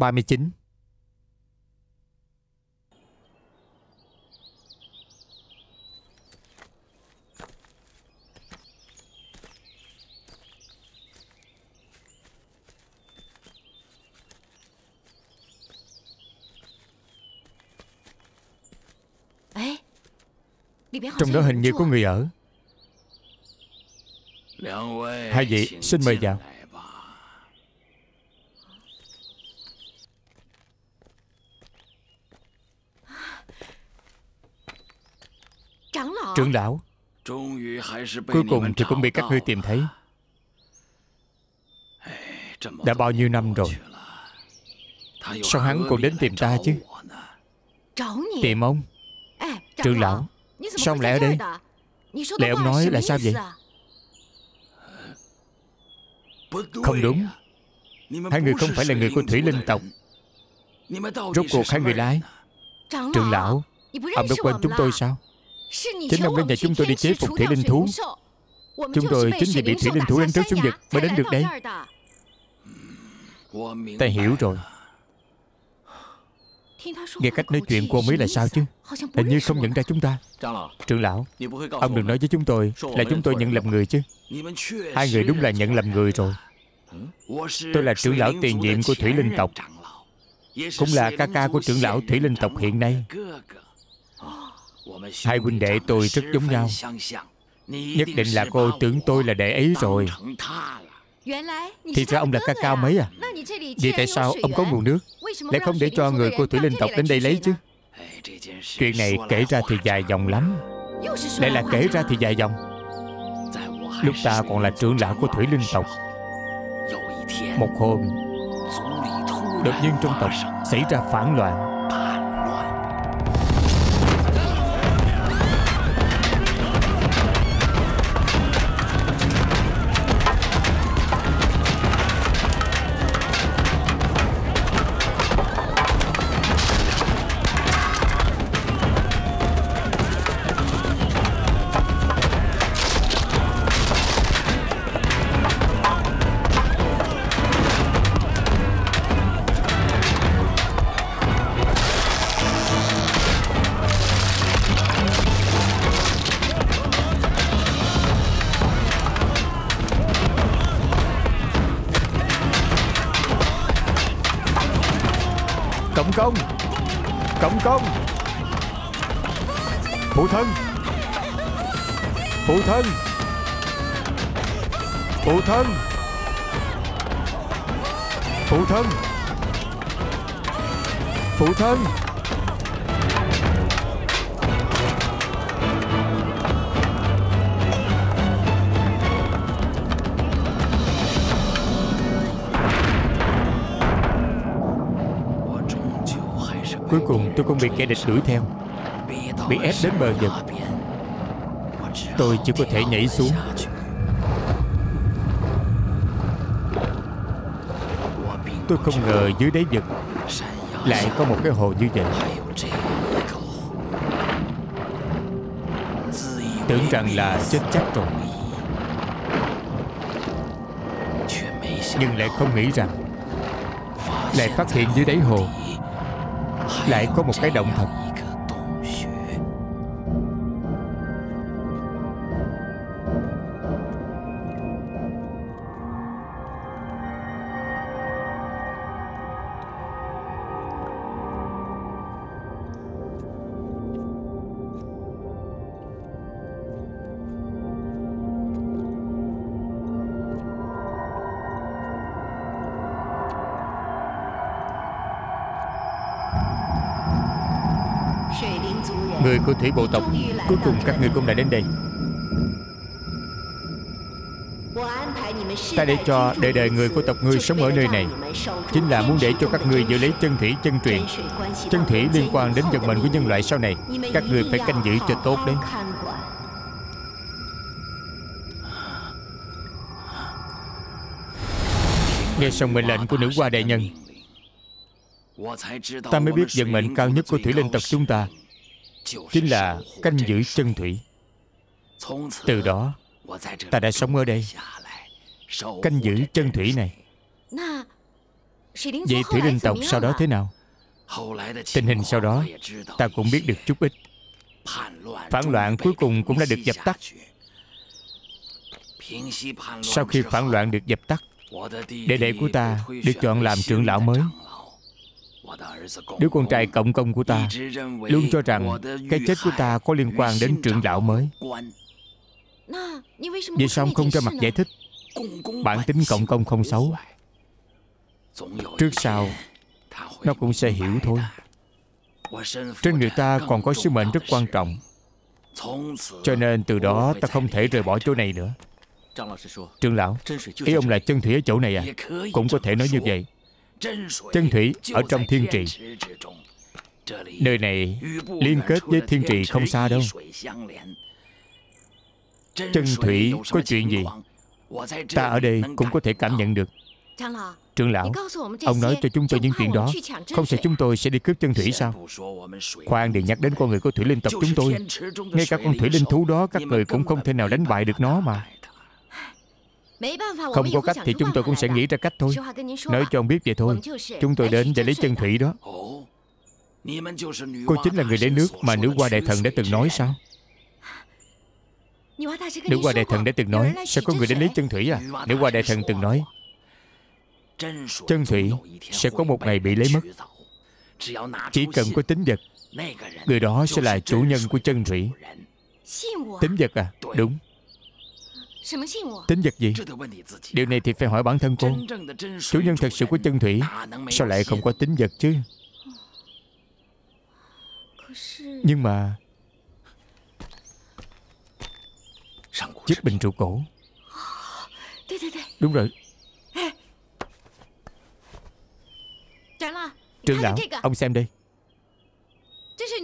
39 Trong đó hình như có người ở. Hai vị xin mời vào Trưởng lão, Cuối cùng thì cũng bị các ngươi tìm thấy. Đã bao nhiêu năm rồi? Sao hắn còn đến tìm ta chứ? Tìm ông. Trưởng lão, Sao ông lại ở đây? Lẽ ông nói là sao vậy? Không đúng. Hai người không phải là người của Thủy Linh tộc. Rốt cuộc hai người là ai? Trưởng lão, Ông đã quên chúng tôi sao? Chính ông đến nhà chúng tôi đi chế phục thủy linh thú. Chúng tôi chính vì bị thủy linh thú đánh rớt xuống vực Mới đến được đây Ta hiểu rồi. Nghe cách nói chuyện của ông ấy là sao chứ? Hình như không nhận ra chúng ta. Trưởng lão Ông đừng nói với chúng tôi Là chúng tôi nhận lầm người chứ. Hai người đúng là nhận lầm người rồi. Tôi là trưởng lão tiền nhiệm của Thủy Linh tộc. Cũng là ca ca của trưởng lão Thủy Linh tộc hiện nay Hai huynh đệ tôi rất giống nhau. Nhất định là cô tưởng tôi là đệ ấy rồi. Thì ra ông là ca cao mấy à? Vậy tại sao ông có nguồn nước? Lại không để cho người của Thủy Linh tộc đến đây lấy chứ? Chuyện này kể ra thì dài dòng lắm. Lại là kể ra thì dài dòng. Lúc ta còn là trưởng lão của Thủy Linh tộc, Một hôm, Đột nhiên trong tộc xảy ra phản loạn. Công Cộng công Phụ thân. Phụ thân. Phụ thân. Phụ thân. Phụ thân. Cuối cùng tôi cũng bị kẻ địch đuổi theo. Bị ép đến bờ vực. Tôi chỉ có thể nhảy xuống. Tôi không ngờ dưới đáy vực Lại có một cái hồ như vậy. Tưởng rằng là chết chắc rồi. Nhưng lại không nghĩ rằng Lại phát hiện dưới đáy hồ lại có một cái động thật. Của thủy bộ tộc. Cuối cùng các ngươi cũng đã đến đây. Ta để cho đời đời người của tộc ngươi sống ở nơi này. Chính là muốn để cho các ngươi giữ lấy chân thủy, chân truyền. Chân thủy liên quan đến vận mệnh của nhân loại sau này. Các ngươi phải canh giữ cho tốt đấy. Nghe xong mệnh lệnh của nữ hoa đại nhân, Ta mới biết vận mệnh cao nhất của thủy linh tộc chúng ta chính là canh giữ chân thủy. Từ đó, ta đã sống ở đây. Canh giữ chân thủy này. Vậy thủy linh tộc sau đó thế nào? Tình hình sau đó, Ta cũng biết được chút ít. Phản loạn cuối cùng cũng đã được dập tắt. Sau khi phản loạn được dập tắt, Đệ đệ của ta được chọn làm trưởng lão mới. Đứa con trai cộng công của ta Luôn cho rằng Cái chết của ta có liên quan đến trưởng lão mới. Vì sao không cho mặt giải thích? Bản tính cộng công không xấu. Trước sau Nó cũng sẽ hiểu thôi. Trên người ta còn có sứ mệnh rất quan trọng. Cho nên từ đó ta không thể rời bỏ chỗ này nữa. Trương lão Ý ông là chân thủy ở chỗ này à? Cũng có thể nói như vậy Chân thủy ở trong thiên trì. Nơi này liên kết với thiên trì không xa đâu. Chân thủy có chuyện gì? Ta ở đây cũng có thể cảm nhận được. Trưởng lão Ông nói cho chúng tôi những chuyện đó. Không sợ chúng tôi sẽ đi cướp chân thủy sao? Khoan đừng nhắc đến con người của thủy linh tộc chúng tôi. Ngay cả con thủy linh thú đó Các người cũng không thể nào đánh bại được nó mà Không có cách thì chúng tôi cũng sẽ nghĩ ra cách thôi. Nói cho ông biết vậy thôi. Chúng tôi đến để lấy chân thủy đó. Cô chính là người lấy nước Mà nữ hoa đại thần đã từng nói sao? Nữ hoa đại thần đã từng nói. Sao có người đến lấy chân thủy à? Nữ hoa đại thần từng nói. Chân thủy sẽ có một ngày bị lấy mất. Chỉ cần có tính vật Người đó sẽ là chủ nhân của chân thủy. Tính vật à? Đúng Tính vật gì? Điều này thì phải hỏi bản thân cô. Chủ nhân thật sự của chân thủy Sao lại không có tính vật chứ? Nhưng mà Chiếc bình trụ cổ. Đúng rồi. Trương lão Ông xem đây.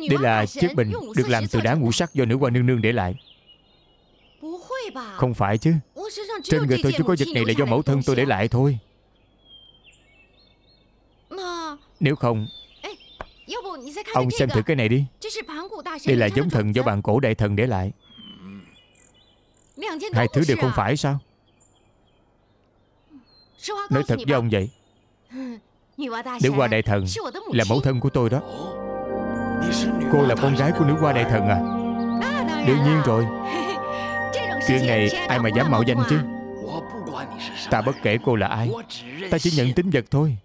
Đây là chiếc bình Được làm từ đá ngũ sắc do nữ hoa nương nương để lại Không phải chứ. Trên người tôi chỉ có vật này là do mẫu thân tôi để lại thôi. Nếu không Ông xem thử cái này đi. Đây là giống thần do bàn cổ đại thần để lại. Hai thứ đều không phải sao? Nói thật với ông vậy. Nữ hoa đại thần Là mẫu thân của tôi đó. Cô là con gái của nữ hoa đại thần à? Đương nhiên rồi Chuyện này ai mà dám mạo danh chứ? Ta bất kể cô là ai, Ta chỉ nhận tính vật thôi.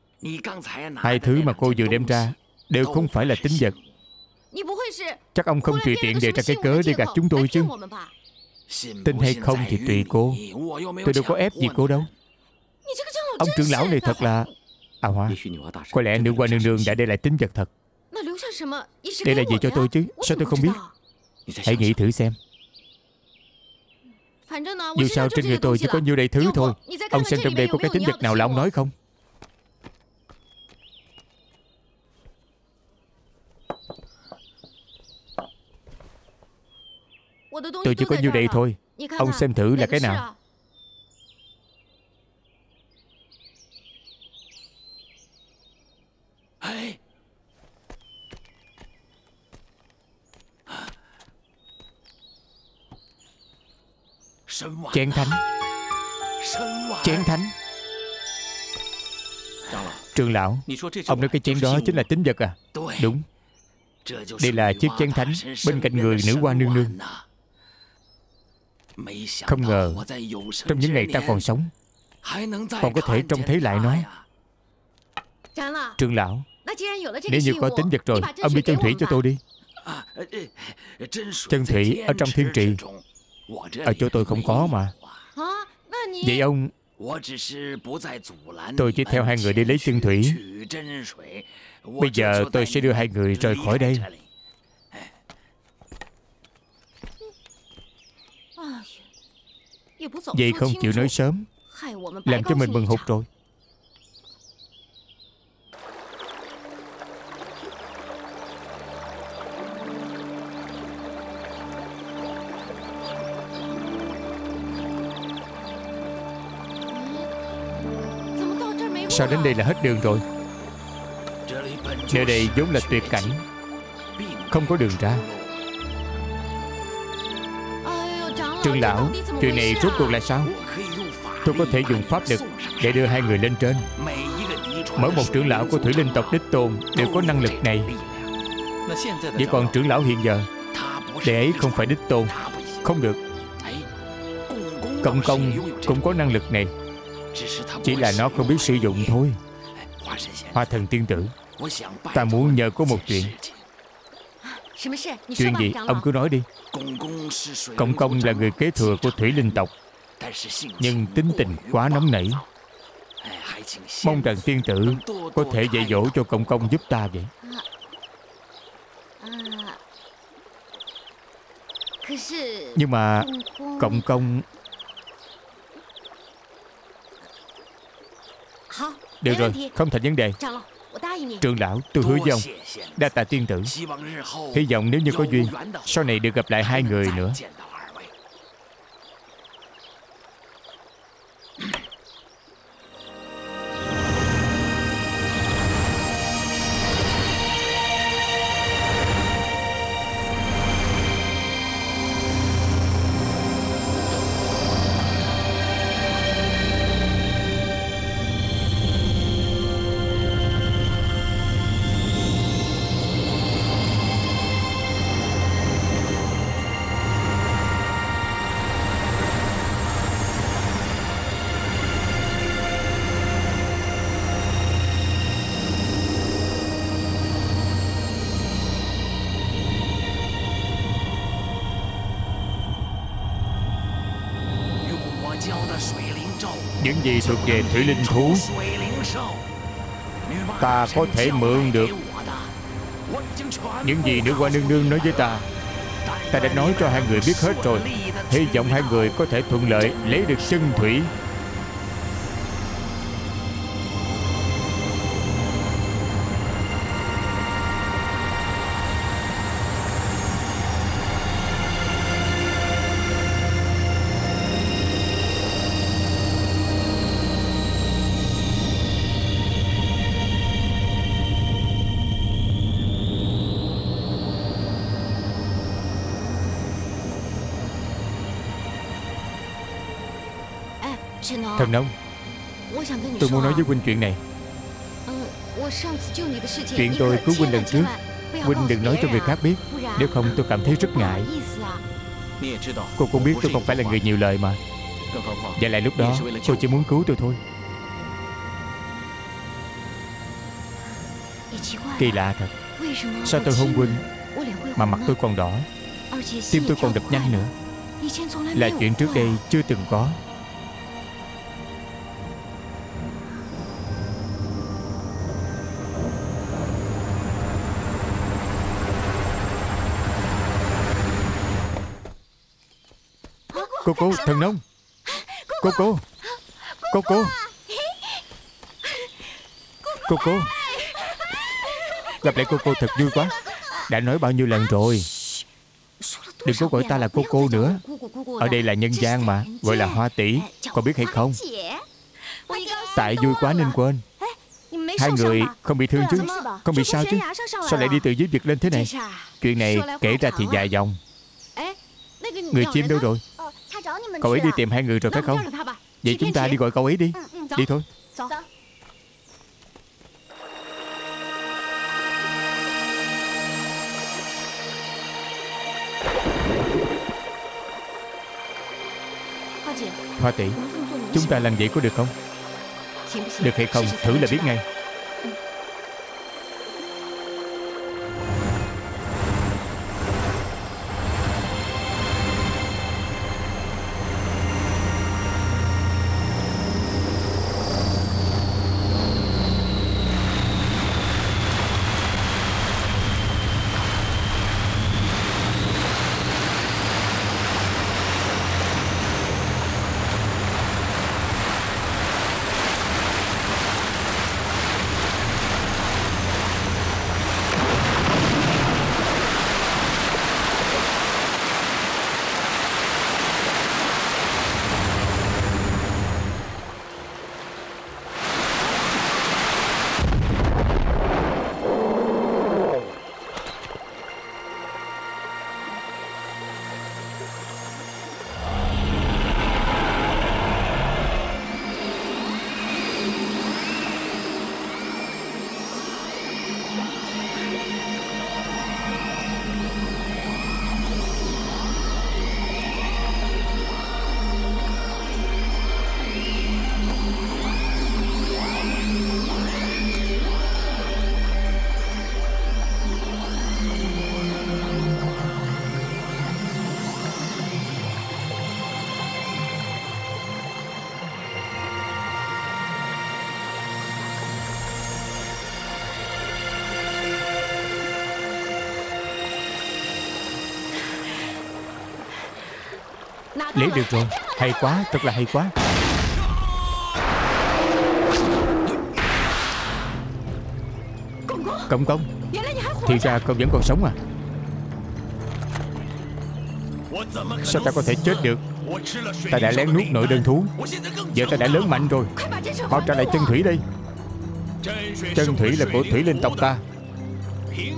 Hai thứ mà cô vừa đem ra Đều không phải là tính vật. Chắc ông không tùy tiện đề ra cái cớ để gạt chúng tôi chứ. Tin hay không thì tùy cô. Tôi đâu có ép gì cô đâu. Ông trưởng lão này thật là À hoa. Có lẽ nữ hoa nương nương đã để lại tính vật thật. Đây là gì cho tôi chứ? Sao tôi không biết? Hãy nghĩ thử xem. Dù sao trên người tôi chỉ có nhiêu đầy thứ thôi. Ông xem trong đây có cái tính vật nào là ông nói không? Tôi chỉ có nhiêu đây thôi. Ông xem thử là cái nào Chén thánh. Chén thánh. Trường lão Ông nói cái chén đó chính là tính vật à? Đúng. Đây là chiếc chén thánh Bên cạnh người nữ hoa nương nương. Không ngờ Trong những ngày ta còn sống Còn có thể trông thấy lại nó. Trường lão Nếu như có tính vật rồi Ông đi chân thủy cho tôi đi. Chân thủy ở trong thiên trì ở chỗ tôi không có mà. Vậy ông Tôi chỉ theo hai người đi lấy chân thủy. Bây giờ tôi sẽ đưa hai người rời khỏi đây. Vậy không chịu nói sớm. Làm cho mình mừng hụt rồi Sao đến đây là hết đường rồi? Nơi đây vốn là tuyệt cảnh, Không có đường ra. Trương lão, Chuyện này rốt cuộc là sao? Tôi có thể dùng pháp lực Để đưa hai người lên trên. Mỗi một trưởng lão của thủy linh tộc đích tôn Đều có năng lực này. Vậy còn trưởng lão hiện giờ? Để ấy không phải đích tôn. Không được. Cộng công cũng có năng lực này. Chỉ là nó không biết sử dụng thôi. Hoa thần tiên tử Ta muốn nhờ có một chuyện. Chuyện gì? ông cứ nói đi. Công công là người kế thừa của thủy linh tộc. Nhưng tính tình quá nóng nảy. Mong rằng tiên tử Có thể dạy dỗ cho công công giúp ta vậy. Nhưng mà Cộng công Được rồi, không thành vấn đề. Trường lão, tôi hứa với ông Đa tạ tiên tử. Hy vọng nếu như có duyên Sau này được gặp lại hai người nữa Những gì thuộc về thủy linh thú, Ta có thể mượn được. Những gì nữ quan nương nương nói với ta Ta đã nói cho hai người biết hết rồi. Hy vọng hai người có thể thuận lợi Lấy được chân thủy. Muốn nói với Huynh chuyện này. Chuyện tôi cứu Huynh lần trước. Huynh đừng nói cho người khác biết. Nếu không tôi cảm thấy rất ngại. Cô cũng biết tôi không phải là người nhiều lời mà. Và lại lúc đó Cô chỉ muốn cứu tôi thôi. Kỳ lạ thật. Sao tôi hôn Huynh Mà mặt tôi còn đỏ. Tim tôi còn đập nhanh nữa. Là chuyện trước đây chưa từng có Cô cô, thần nông. Cô cô. Cô cô. Cô cô. Gặp lại cô cô thật vui quá. Đã nói bao nhiêu lần rồi. Đừng có gọi ta là cô cô nữa. Ở đây là nhân gian mà Gọi là hoa tỷ. Cô biết hay không? Tại vui quá nên quên. Hai người không bị thương chứ? Không bị sao chứ? Sao lại đi từ dưới vực lên thế này? Chuyện này kể ra thì dài dòng. Người chim đâu rồi? Cậu ấy đi tìm hai người rồi phải không? Vậy chúng ta đi gọi cậu ấy đi. Đi thôi. Hoa tỷ Chúng ta làm vậy có được không? Được hay không thử là biết ngay Lấy được rồi. Hay quá, Thật là hay quá. Công công, Thì ra con vẫn còn sống à? Sao ta có thể chết được? Ta đã lén nuốt nội đơn thú. Giờ ta đã lớn mạnh rồi. Mau trả lại chân thủy đi. Chân thủy là của thủy linh tộc ta.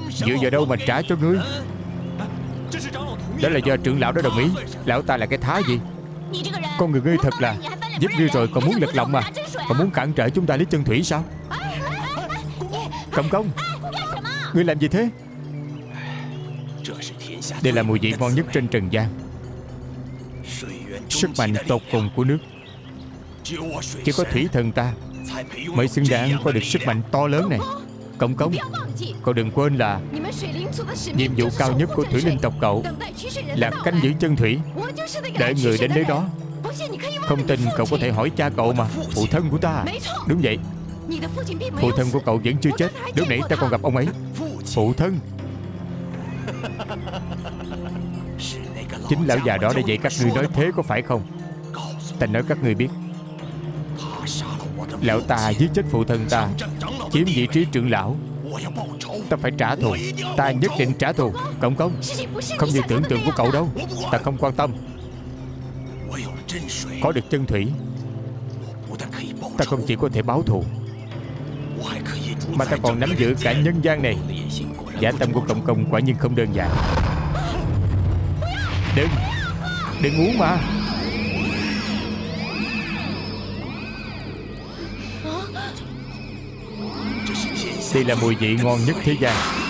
Dựa vào đâu mà trả cho ngươi? Đó là do trưởng lão đã đồng ý. Lão ta là cái thá gì? Con người ngươi thật là Giúp ngươi rồi còn muốn lật lọng mà Còn muốn cản trở chúng ta lấy chân thủy sao? Công công. Ngươi làm gì thế? Đây là mùi vị ngon nhất trên trần gian. Sức mạnh tột cùng của nước. Chỉ có thủy thần ta Mới xứng đáng có được sức mạnh to lớn này. Công công, Cậu đừng quên là Nhiệm vụ cao nhất của thủy linh tộc cậu Là canh giữ chân thủy, để người đến đấy đó. Không tin cậu có thể hỏi cha cậu mà, Phụ thân của ta à? Đúng vậy. Phụ thân của cậu vẫn chưa chết, Lúc nãy ta còn gặp ông ấy. Phụ thân. Chính lão già đó đã dạy các ngươi nói thế có phải không? Ta nói các ngươi biết. Lão ta giết chết phụ thân ta. Chiếm vị trí trưởng lão. Ta phải trả thù. Ta nhất định trả thù. Cộng công Không như tưởng tượng của cậu đâu. Ta không quan tâm. Có được chân thủy, Ta không chỉ có thể báo thù, Mà ta còn nắm giữ cả nhân gian này. Giả tâm của cộng công quả nhiên không đơn giản. Đừng. Đừng uống mà. Đây là mùi vị ngon nhất thế gian.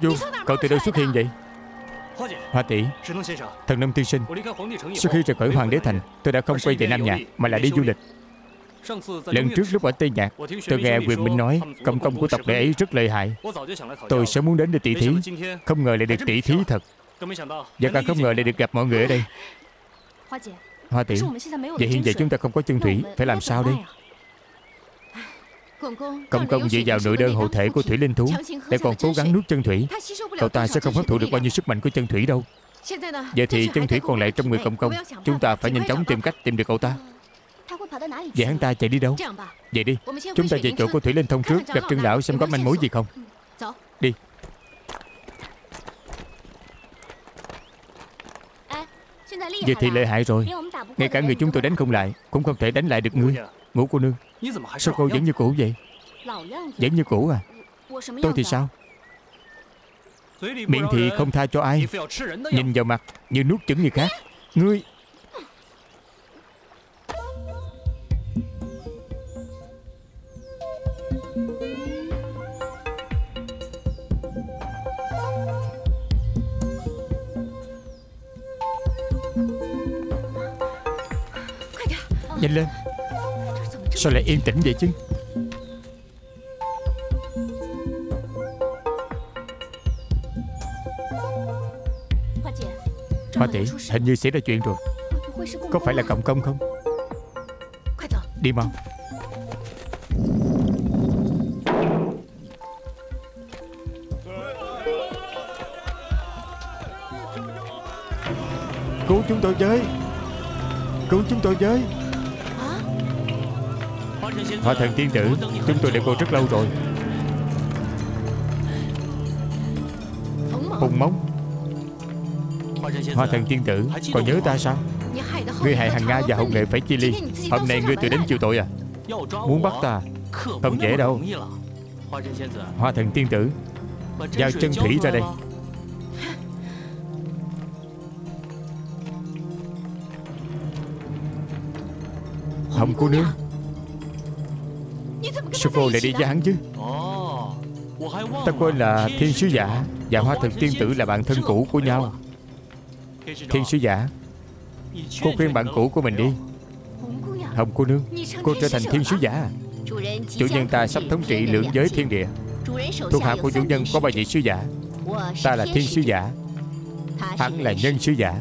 Trúc Du Cậu từ đâu xuất hiện vậy? Hoa tỷ. Thần Nông Tiên Sinh Sau khi rời khỏi Hoàng đế Thành Tôi đã không quay về Nam Nhạc Mà là đi du lịch. Lần trước lúc ở Tây Nhạc Tôi nghe quyền minh nói Công công của tộc đệ ấy rất lợi hại. Tôi sẽ muốn đến để tỷ thí. Không ngờ lại được tỷ thí thật. Và càng không ngờ lại được gặp mọi người ở đây. Hoa tỷ. Vậy hiện giờ chúng ta không có chân thủy Phải làm sao đây Công công dựa vào nội đơn hộ thể của thủy linh thú. Để còn cố gắng nuốt chân thủy. Cậu ta sẽ không hấp thụ được bao nhiêu sức mạnh của chân thủy đâu. Giờ thì chân thủy còn lại trong người công công. Chúng ta phải nhanh chóng tìm cách tìm được cậu ta. Vậy hắn ta chạy đi đâu? Vậy đi. Chúng ta về chỗ của Thủy Linh Thông trước. Gặp trương lão xem có manh mối gì không? Đi. Giờ thì lợi hại rồi. Ngay cả người chúng tôi đánh không lại Cũng không thể đánh lại được ngươi Ngũ cô nương. Sao cô vẫn như cũ vậy? Vẫn như cũ à? Tôi thì sao? Miệng thì không tha cho ai. Nhìn vào mặt như nuốt chửng người khác. Ngươi! Nhanh lên Sao lại yên tĩnh vậy chứ? Hoa tỷ, Hình như xảy ra chuyện rồi. Có phải là cộng công không? Đi mau. Cứu chúng tôi với. Cứu chúng tôi với. Hoa thần tiên tử? Chúng tôi đợi cô rất lâu rồi. Hùng móng. Hoa thần tiên tử? Còn nhớ ta sao? Ngươi hại hàng Nga và hậu nghệ phải chia ly. Hôm nay ngươi tự đến chịu tội à? Muốn bắt ta? Không dễ đâu. Hoa thần tiên tử? Giao chân thủy ra đây. Hồng cô nương. Sư phụ lại đi với hắn chứ? Ta quên là thiên sứ giả Và hoa thần tiên tử là bạn thân cũ của nhau. Thiên sứ giả, Cô khuyên bạn cũ của mình đi. Hồng cô nương, Cô trở thành thiên sứ giả. À Chủ nhân ta sắp thống trị lưỡng giới thiên địa. Thuộc hạ của chủ nhân có ba vị sứ giả. Ta là thiên sứ giả. Hắn là nhân sứ giả.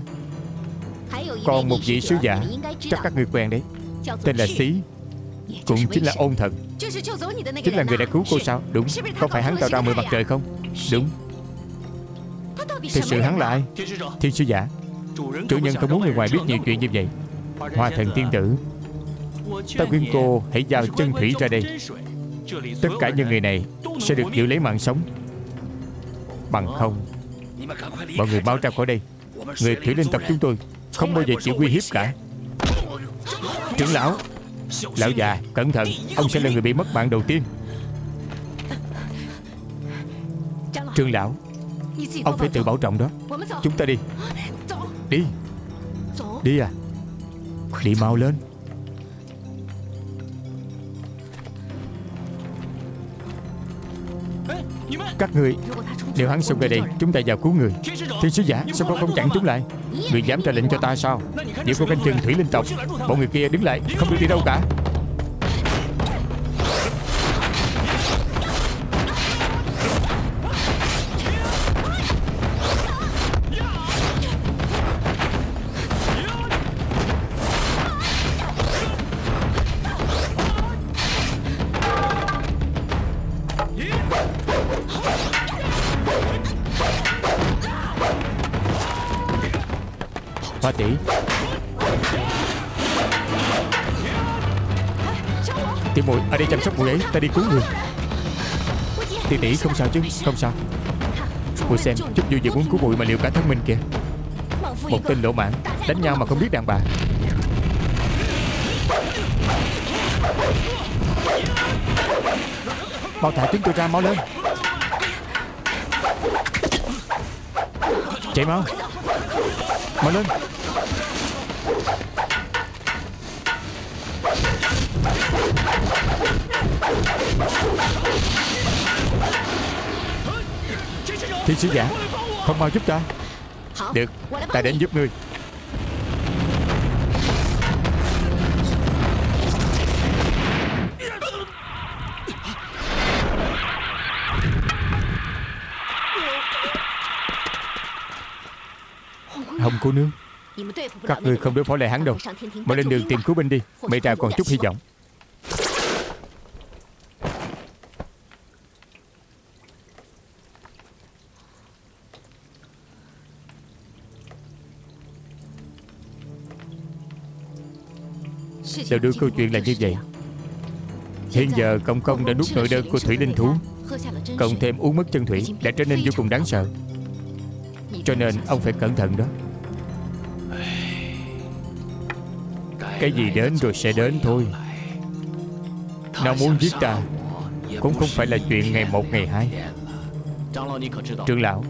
Còn một vị sứ giả, Chắc các người quen đấy. Tên là Xí. Cũng chính là ôn thần。Chính là người đã cứu cô sao Đúng Có phải hắn tạo ra mười mặt trời không？Đúng。Thực sự hắn là ai Thiên sứ giả。Chủ nhân không muốn người ngoài biết nhiều chuyện như vậy？Hoa thần tiên tử。Ta khuyên cô hãy giao chân thủy ra đây。Tất cả những người này Sẽ được giữ lấy mạng sống。Bằng không Mọi người bao ra khỏi đây。Người thủy linh tập chúng tôi Không bao giờ chịu uy hiếp cả。Trưởng lão Lão già, cẩn thận, Ông sẽ là người bị mất mạng đầu tiên. Trương lão, Ông phải tự bảo trọng đó. Chúng ta đi. Đi. Đi à. Đi mau lên. Các người nếu hắn xông ra đây Chúng ta vào cứu người. Thiên sứ giả, Sao con không chặn chúng lại? Người dám ra lệnh cho ta sao? Nếu con canh chừng thủy linh tộc, Bọn người kia đứng lại, Không được đi đâu cả. Muội ở chăm sóc ấy, Ta đi cứu người. Tỷ tỷ không sao chứ, Không sao. Mùi xem chút vui vừa muốn cứu bụi mà liệu cả thân mình kìa. Một tên lộ mạng Đánh nhau mà không biết đàn bà. Mau thả chúng tôi ra, mau lên. Chạy mau. Mau lên. Thiên sứ giả Không mau giúp ta. Được Ta đến giúp ngươi. Hồng cô nương Các người không đối phó lại hắn đâu. Mà lên đường tìm cứu binh đi. May ra còn chút hy vọng Đều đưa câu chuyện là như vậy? Hiện giờ công công đã nuốt nội đơn của thủy linh thú. Cộng thêm uống mất chân thủy Đã trở nên vô cùng đáng sợ. Cho nên ông phải cẩn thận đó. Cái gì đến rồi sẽ đến thôi. Nó muốn giết ta Cũng không phải là chuyện ngày một, ngày hai. Trưởng lão,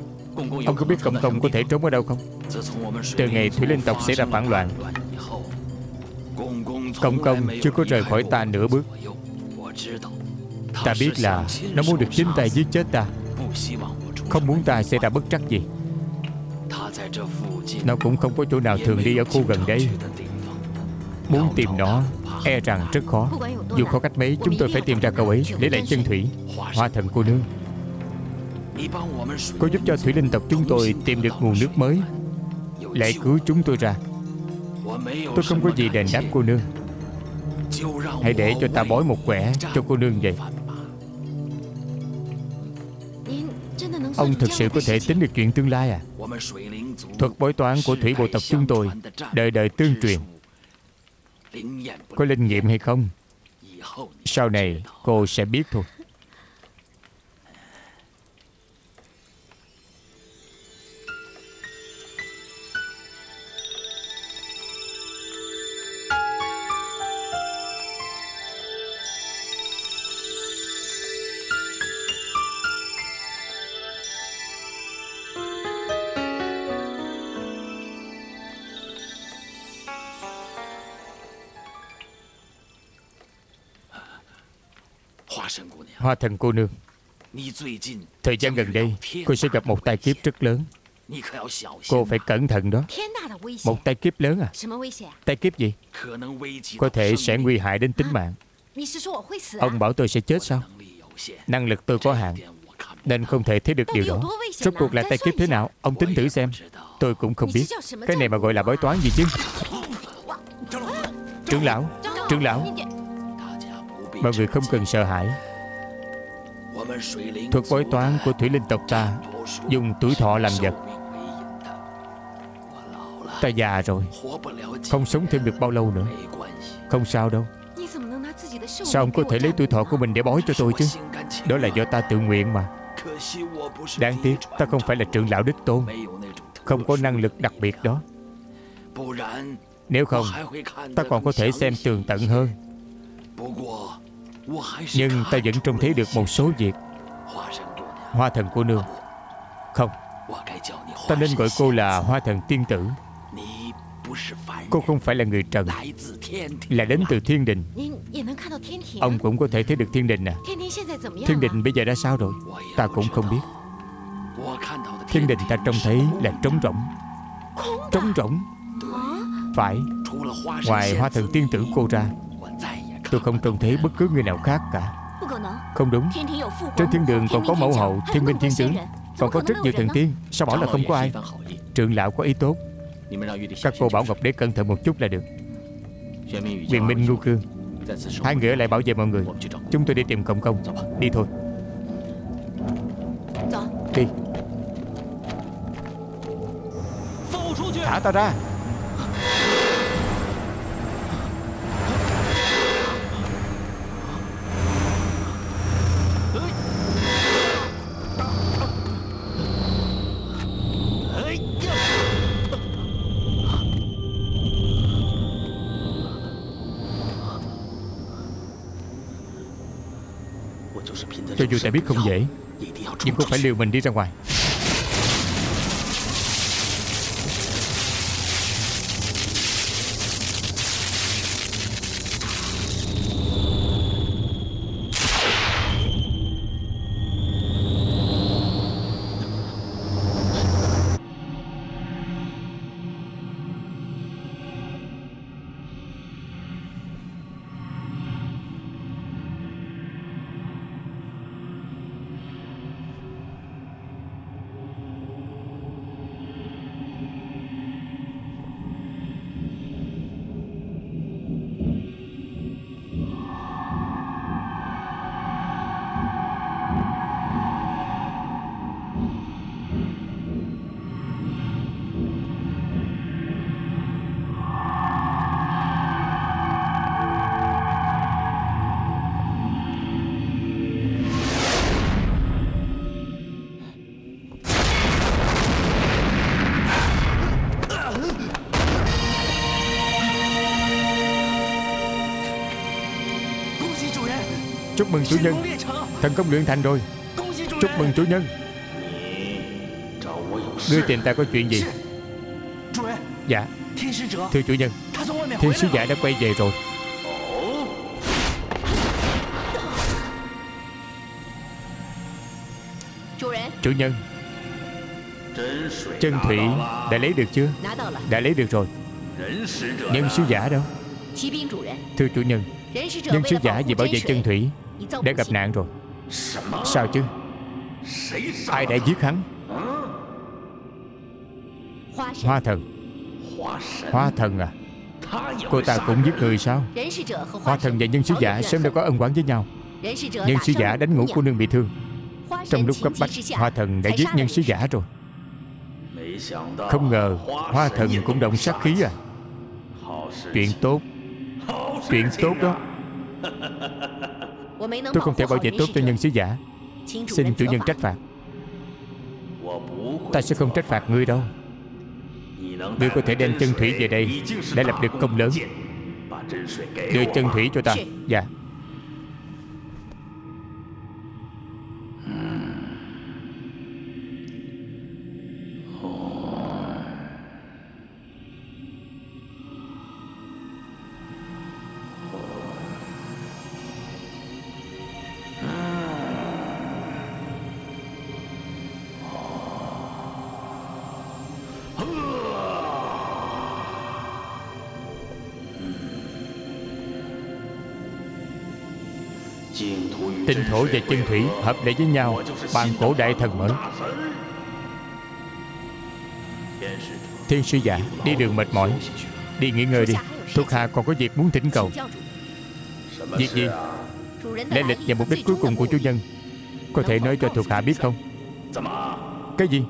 Ông có biết Cộng công có thể trốn ở đâu không? Từ ngày Thủy Linh tộc xảy ra phản loạn Công công chưa có rời khỏi ta nửa bước. Ta biết là Nó muốn được chính tay giết chết ta. Không muốn ta xảy ra bất trắc gì. Nó cũng không có chỗ nào thường đi ở khu gần đây. Muốn tìm nó E rằng rất khó. Dù khó cách mấy, Chúng tôi phải tìm ra cậu ấy để lại chân thủy Hoa thần cô nương. Cô giúp cho thủy linh tộc chúng tôi Tìm được nguồn nước mới. Lại cứu chúng tôi ra. Tôi không có gì đền đáp cô nương. Hãy để cho ta bói một quẻ cho cô nương vậy. Ông thực sự có thể tính được chuyện tương lai à? Thuật bói toán của thủy bộ tộc chúng tôi Đời đời tương truyền. Có linh nghiệm hay không? Sau này cô sẽ biết thôi. Hoa thần cô nương. Thời gian gần đây Cô sẽ gặp một tai kiếp rất lớn. Cô phải cẩn thận đó. Một tai kiếp lớn à? Tai kiếp gì? Có thể sẽ nguy hại đến tính mạng. Ông bảo tôi sẽ chết sao? Năng lực tôi có hạn Nên không thể thấy được điều đó. Rốt cuộc là tai kiếp thế nào? Ông tính thử xem. Tôi cũng không biết. Cái này mà gọi là bói toán gì chứ? Trưởng lão. Trưởng lão. Mọi người không cần sợ hãi Thuật bói toán của thủy linh tộc ta, Dùng tuổi thọ làm vật. Ta già rồi, Không sống thêm được bao lâu nữa. Không sao đâu. Sao ông có thể lấy tuổi thọ của mình để bói cho tôi chứ? Đó là do ta tự nguyện mà. Đáng tiếc, ta không phải là trưởng lão đức tôn. Không có năng lực đặc biệt đó. Nếu không, Ta còn có thể xem tường tận hơn. Nhưng ta vẫn trông thấy được một số việc. Hoa thần cô nương. Không. Ta nên gọi cô là hoa thần tiên tử. Cô không phải là người trần, Là đến từ thiên đình. Ông cũng có thể thấy được thiên đình à Thiên đình bây giờ đã sao rồi? Ta cũng không biết. Thiên đình ta trông thấy là trống rỗng. Trống rỗng? Phải. Ngoài hoa thần tiên tử cô ra Tôi không trông thấy bất cứ người nào khác cả. Không đúng. Trên thiên đường còn có mẫu hậu, Thiên minh thiên tướng. Còn có rất nhiều thần tiên. Sao bảo là không có ai? Trường lão có ý tốt. Các cô bảo Ngọc Đế cẩn thận một chút là được. Quyền Minh Ngu Cương. Hai người ở lại bảo vệ mọi người. Chúng tôi đi tìm Cộng Công. Đi thôi. Đi. Thả ta ra. Dù ta biết không dễ Nhưng cũng phải liều mình đi ra ngoài. Mừng chủ nhân. Thần công luyện thành rồi. Chúc mừng chủ nhân. Ngươi tìm ta có chuyện gì? Dạ. Thưa chủ nhân, Thiên sứ giả đã quay về rồi. Chủ nhân, Chân thủy đã lấy được chưa? Đã lấy được rồi. Nhân sứ giả đâu? Thưa chủ nhân Nhân sứ giả vì bảo vệ chân thủy đã gặp nạn rồi. Sao chứ? Ai đã giết hắn? Hoa thần. Hoa thần à? Cô ta cũng giết người sao? Hoa thần và nhân sứ giả sớm đã có ân oán với nhau. Nhân sứ giả đánh ngũ cô nương bị thương. Trong lúc cấp bách Hoa thần đã giết nhân sứ giả rồi. Không ngờ Hoa thần cũng động sát khí à? Chuyện tốt. Chuyện tốt đó. Tôi không thể bảo vệ tốt cho nhân sứ giả. Xin chủ nhân trách phạt. Ta sẽ không trách phạt ngươi đâu. Ngươi có thể đem chân thủy về đây. Đã lập được công lớn. Đưa chân thủy cho ta. Dạ thổ và chân thủy hợp lại với nhau, bằng cổ đại thần mới Thiên sư giả, đi đường mệt mỏi. Đi nghỉ ngơi đi. Thuộc hạ còn có việc muốn thỉnh cầu. Việc gì? Lẽ lịch và mục đích cuối cùng của chủ nhân. Có thể nói cho thuộc hạ biết không? Cái gì?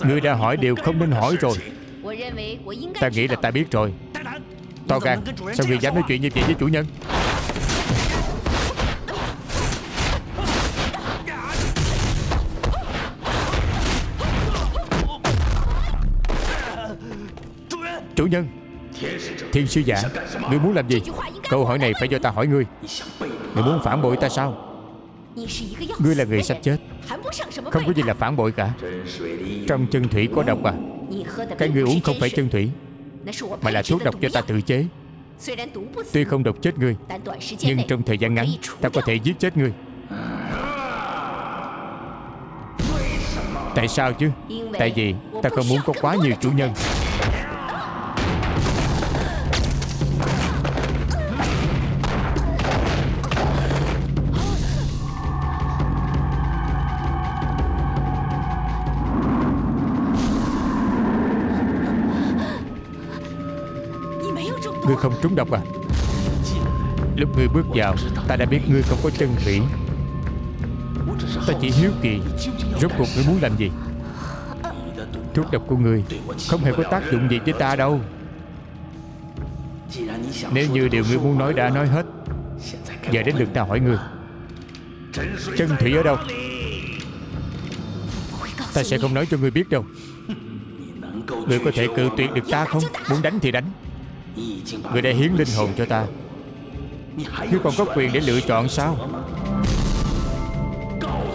Ngươi đã hỏi điều không nên hỏi rồi. Ta nghĩ là ta biết rồi. To gan, Sao ngươi dám nói chuyện như vậy với chủ nhân? Chủ nhân, Thiên sư giả Ngươi muốn làm gì? Câu hỏi này phải do ta hỏi ngươi. Ngươi muốn phản bội ta sao? Ngươi là người sắp chết. Không có gì là phản bội cả. Trong chân thủy có độc à? Cái ngươi uống không phải chân thủy, Mà là thuốc độc cho ta tự chế. Tuy không độc chết ngươi, Nhưng trong thời gian ngắn, Ta có thể giết chết ngươi. Tại sao chứ? Tại vì ta không muốn có quá nhiều chủ nhân. Không trúng độc à? Lúc ngươi bước vào, Ta đã biết ngươi không có chân thủy Ta chỉ hiếu kỳ, Rốt cuộc ngươi muốn làm gì? Thuốc độc của ngươi Không hề có tác dụng gì với ta đâu. Nếu như điều ngươi muốn nói đã nói hết, Giờ đến lượt ta hỏi ngươi. Chân thủy ở đâu? Ta sẽ không nói cho ngươi biết đâu. Ngươi có thể cự tuyệt được ta không? Muốn đánh thì đánh. Người đã hiến linh hồn cho ta. Ngươi còn có quyền để lựa chọn sao?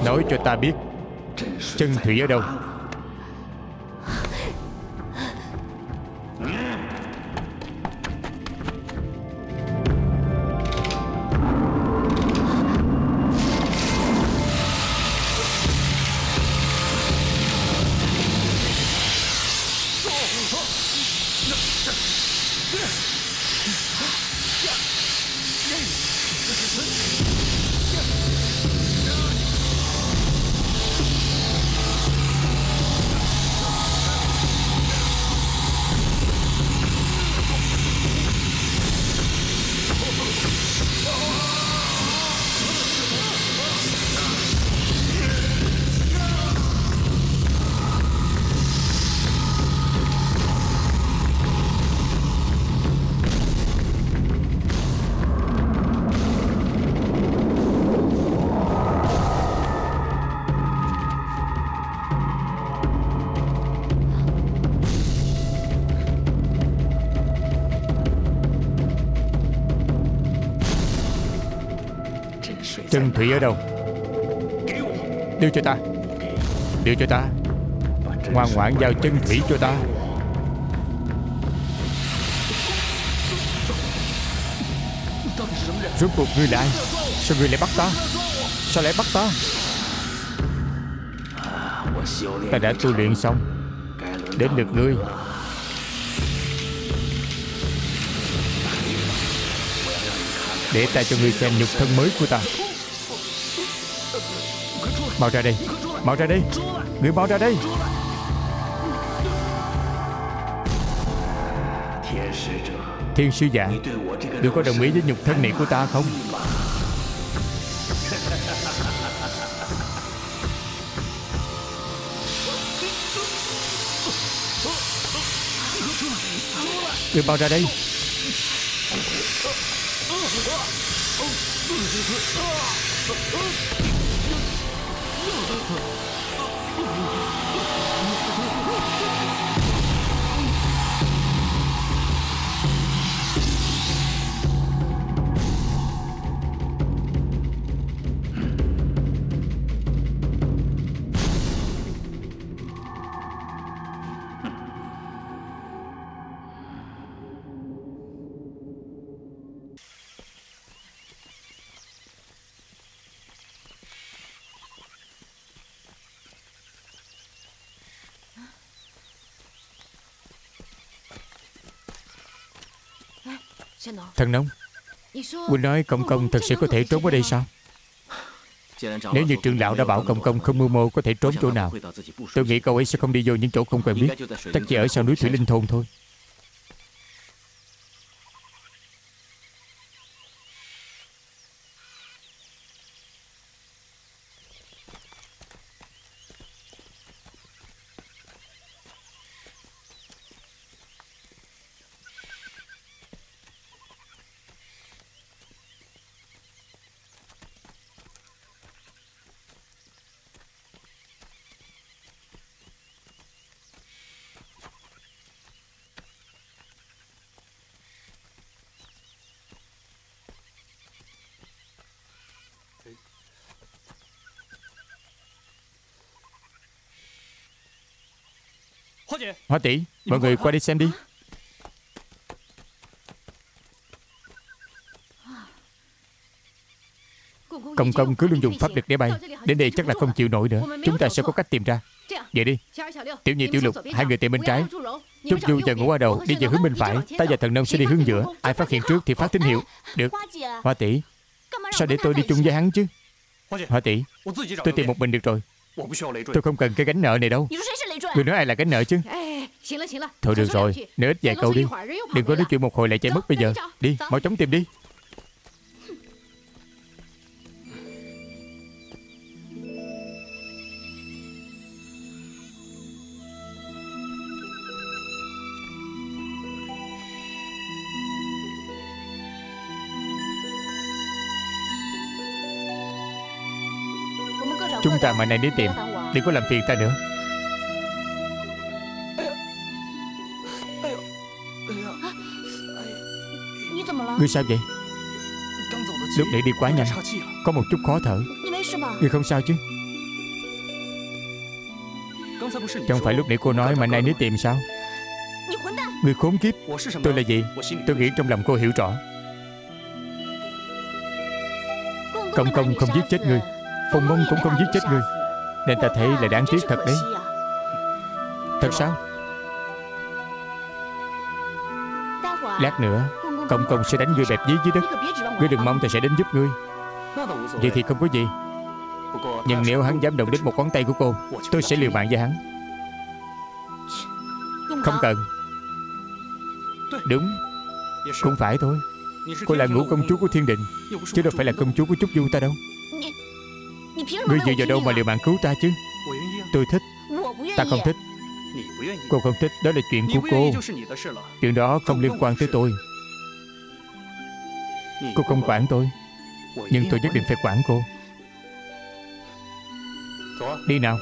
Nói cho ta biết, Chân thủy ở đâu? Chân thủy ở đâu? Đưa cho ta. Đưa cho ta. Ngoan ngoãn giao chân thủy cho ta. Rốt cuộc ngươi là ai? Sao ngươi lại bắt ta? Sao lại bắt ta? Ta đã tu luyện xong. Đến được ngươi. Để ta cho ngươi xem nhục thân mới của ta. Mau ra đây Mau ra đây người mau ra đây. Thiên sư giả Ngươi có đồng ý với nhục thân này của ta không? Người mau ra đây. あっ! Thần nông Huynh nói công công thật sự có thể trốn ở đây sao? Nếu như trường lão đã bảo công công không mưu mô có thể trốn chỗ nào, Tôi nghĩ cậu ấy sẽ không đi vô những chỗ không quen biết. Chắc chỉ ở sau núi Thủy Linh Thôn thôi. Hoa tỷ? Mọi người qua đi xem đi. Công công cứ luôn dùng pháp lực để bay. Đến đây chắc là không chịu nổi nữa. Chúng ta sẽ có cách tìm ra. Vậy đi. Tiểu nhị tiểu lục Hai người tìm bên trái. Trúc Du và ngũ qua đầu đi về hướng bên phải. Ta và thần nông sẽ đi hướng giữa. Ai phát hiện trước thì phát tín hiệu. Được. Hoa tỷ Sao để tôi đi chung với hắn chứ? Hoa tỷ Tôi tìm một mình được rồi. Tôi không cần cái gánh nợ này đâu Người nói ai là gánh nợ chứ? Thôi được rồi Nếu ít vài câu đi. Đừng có nói chuyện một hồi lại chạy mất bây giờ. Đi mau chóng tìm đi. Chúng ta mà này đi tìm Đừng có làm phiền ta nữa Ngươi sao vậy? Lúc nãy đi quá nhanh, Có một chút khó thở. Ngươi không sao chứ? Chẳng phải lúc nãy cô nói mà nay nếu tìm sao? Ngươi khốn kiếp. Tôi là gì? Tôi nghĩ trong lòng cô hiểu rõ. Công công không giết chết ngươi. Phong mông cũng không giết chết ngươi. Nên ta thấy là đáng tiếc thật đấy. Thật sao? Lát nữa Công công sẽ đánh ngươi bẹp dí dưới đất. Ngươi đừng mong ta sẽ đến giúp ngươi. Vậy thì không có gì. Nhưng nếu hắn dám động đến một ngón tay của cô, Tôi sẽ liều mạng với hắn. Không cần. Đúng. Cũng phải thôi. Cô là ngũ công chúa của thiên định Chứ đâu phải là công chúa của Trúc Du ta đâu. Ngươi dựa vào đâu mà liều mạng cứu ta chứ? Tôi thích. Ta không thích. Cô không thích. Đó là chuyện của cô. Chuyện đó không liên quan tới tôi. Cô không quản tôi. Nhưng tôi nhất định phải quản cô. Đi nào.